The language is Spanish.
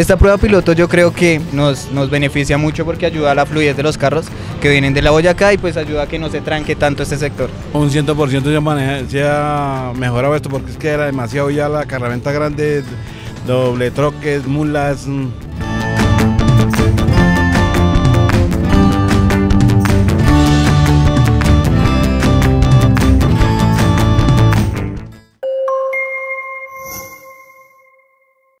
Esta prueba piloto yo creo que nos, nos beneficia mucho porque ayuda a la fluidez de los carros que vienen de la Boyacá y pues ayuda a que no se tranque tanto este sector. Un 100% se, maneja, se ha mejorado esto porque es que era demasiado ya la carramenta grande, doble troques, mulas. Mm.